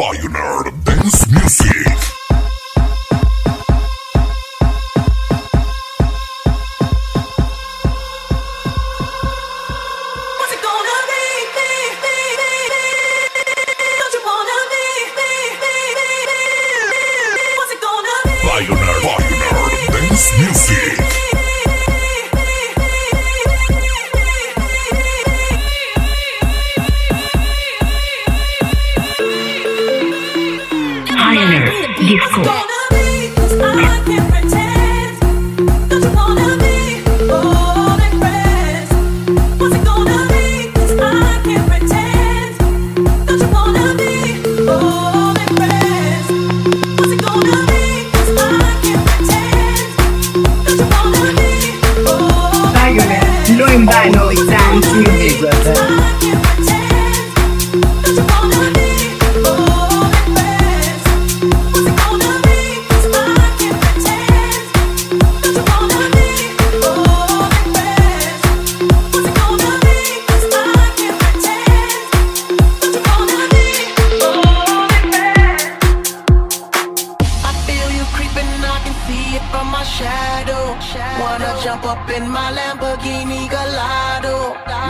pioneer dance music. I know shadow. Wanna jump up in my Lamborghini Gallardo?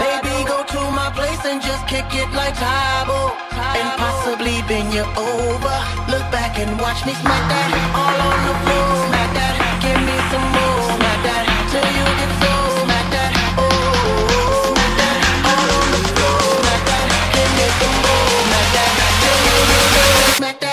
Maybe go to my place and just kick it like Tae Bo. And possibly bend you over. Look back and watch me smack that all on the floor. Smack that, give me some more. Smack that till you get so. Smack that, oh. Smack that all on the floor. Smack that, give me some more. Smack that till you get so. Smack that.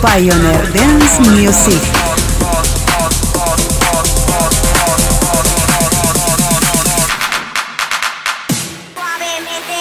Pioneer Dance Music.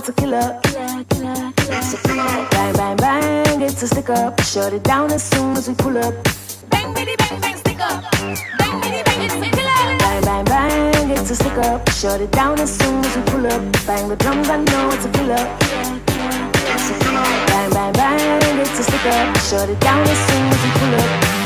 drums, I know it's a killer. Bang, bang, bang, it's a stick up. Shut it down as soon as we pull up. Bang, bitty, bang, bang, stick up. Bang, bitty, bang, it's a killer. Bang, bang, bang, it's a stick up. Shut it down as soon as we pull up. Bang the drums, I know it's a killer. Bang, bang, bang, it's a stick up. Shut it down as soon as we pull up.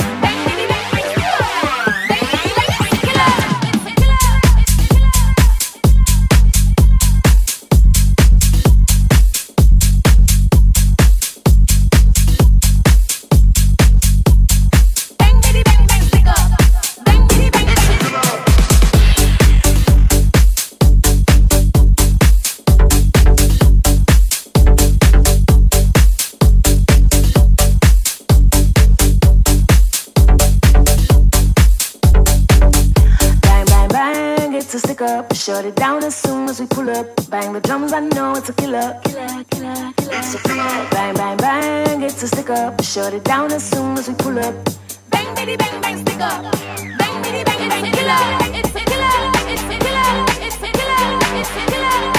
Shut it down as soon as we pull up. Bang the drums, I know it's a killer. Killer, killer, killer. It's a killer. Bang, bang, bang, it's a stick up. Shut it down as soon as we pull up. Bang, bitty, bang, bang, stick up. Bang, bitty, bang, a killer. It's a killer. It's a killer. It's a killer. It's a killer.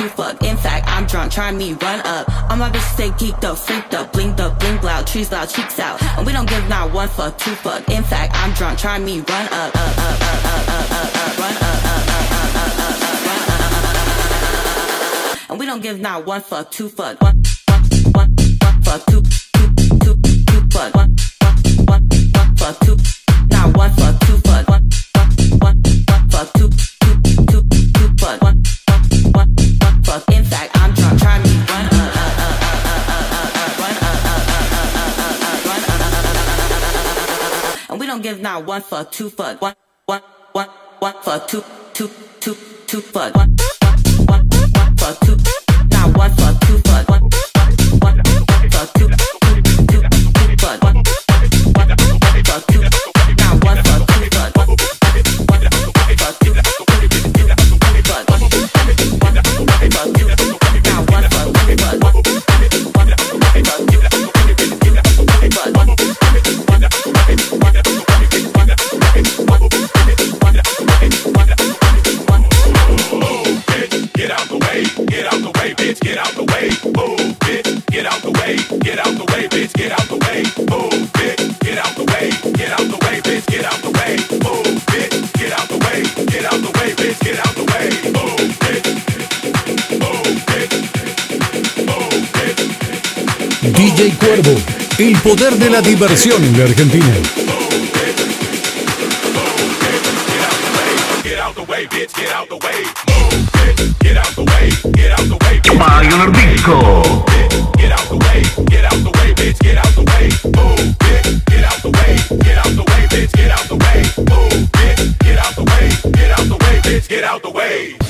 One fuck. In fact, I'm drunk, try me, run up. I'ma be stay geeked up, freaked up, blinked up, blink loud, trees loud, cheeks out. And we don't give not one fuck, two fuck. In fact, I'm drunk, try me, run up, up, up, up, up, up, up, up, run up, up, up, up, up, up, up, run up. And we don't give not one fuck, two fuck. One, one, one, one fuck, two, two, two, two fuck. One, one, one, one fuck, two. Not one fuck, give not one fuck, two fuck. One, one, one, one fuck, two, two, two, two fuck. One, one, one, one fuck, two. Not one fuck, two fuck. One, DJ Cuervo, el poder de la diversión en la Argentina. Disco. Get out the way.